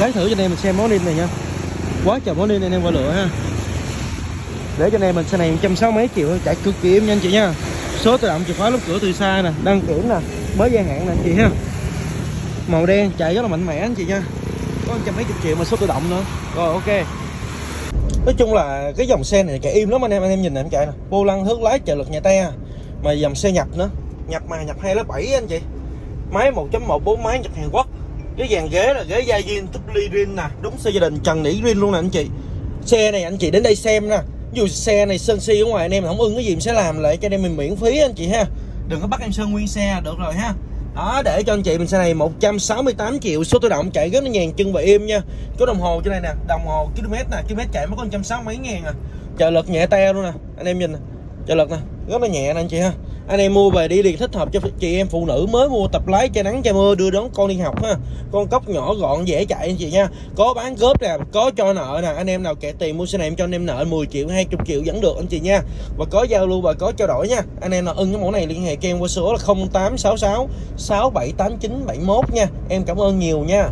lấy thử cho anh em mình xem món lim này nha. Quá trời món lim này anh em qua lựa ha. Để cho anh em mình xe này trăm sáu mấy triệu chạy cực kỳ êm nha anh chị nha. Số tự động chìa khóa lúc cửa từ xa nè, đăng kiểm nè, mới gia hạn nè anh chị ha. Màu đen chạy rất là mạnh mẽ anh chị nha. Có trăm mấy chục triệu mà số tự động nữa. Rồi, ok. Nói chung là cái dòng xe này chạy im lắm anh em anh em nhìn này em chạy nè. Vô lăng hướng lái trợ lực nhà te. Mà dòng xe nhập nữa. Nhập mà nhập hai lớp bảy anh chị. Máy 1.14 máy nhập Hàn Quốc cái dàn ghế là ghế da zin túp ly rin nè. Đúng xe gia đình trần nỉ rin luôn nè anh chị. Xe này anh chị đến đây xem nè. Dù xe này sơn si ở ngoài anh em không ưng cái gì mình sẽ làm lại cho anh em mình miễn phí anh chị ha. Đừng có bắt em sơn nguyên xe, được rồi ha. Đó, để cho anh chị mình xe này 168 triệu số tự động chạy rất là nhàn, chân và êm nha. Có đồng hồ trên này nè, đồng hồ km nè, km chạy mới có 160 mấy ngàn à. Trợ lực nhẹ teo luôn nè, anh em nhìn nè trợ lực nè rất là nhẹ nè anh chị ha. Anh em mua về đi liền, thích hợp cho chị em phụ nữ mới mua tập lái che nắng che mưa, đưa đón con đi học ha. Con cốc nhỏ gọn, dễ chạy anh chị nha. Có bán góp nè, có cho nợ nè. Anh em nào kẻ tiền mua xe này em cho anh em nợ 10 triệu 20 triệu vẫn được anh chị nha. Và có giao lưu và có trao đổi nha. Anh em nào ưng cái mẫu này liên hệ kèm qua số là 0866 678971 nha. Em cảm ơn nhiều nha.